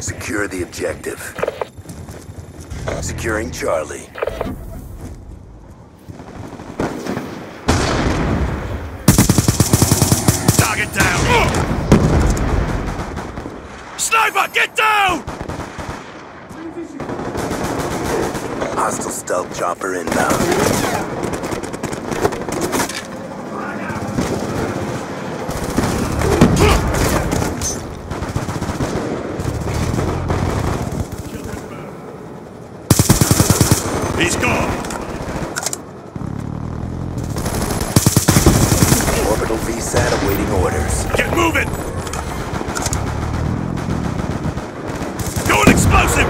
Secure the objective. Securing Charlie. Target down! Sniper, get down! Hostile stealth chopper inbound. He's gone! Orbital VSAT awaiting orders. Get moving! Go and explosive!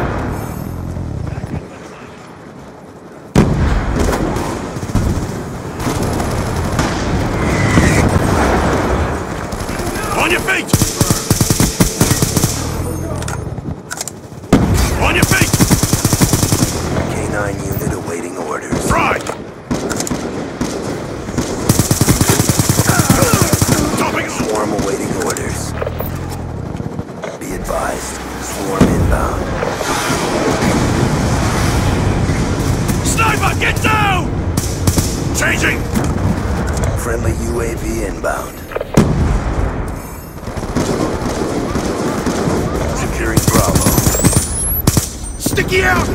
On your feet! Get down! Changing! Friendly UAV inbound. Securing Bravo. Sticky out!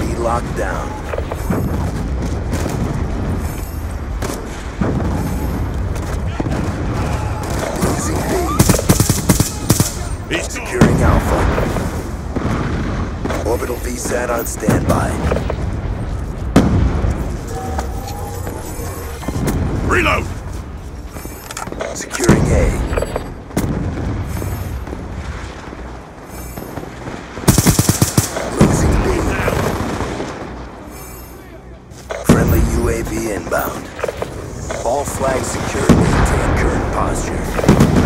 Be locked down. VSAT on standby. Reload! Securing A. Losing B. Friendly UAV inbound. All flags secured. Maintain current posture.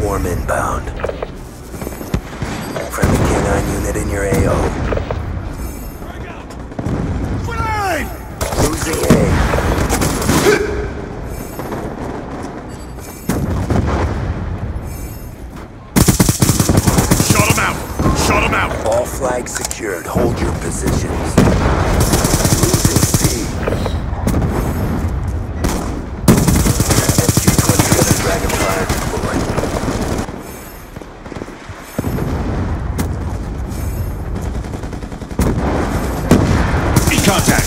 Swarm inbound. Friendly K-9 unit in your AO. Grenade! Losing A. Shot him out! Shot him out! All flags secured. Hold your positions. Losing C. MQ-27 Dragonfire deployed. In contact!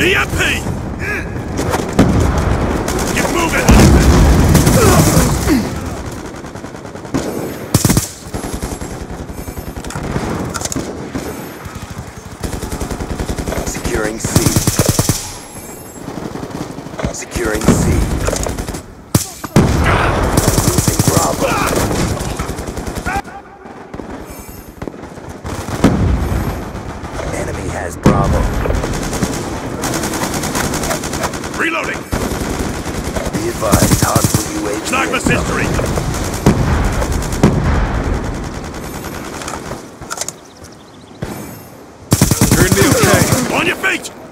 EMP! Get moving! Securing C. Securing C. Canvas history! You're. On your feet!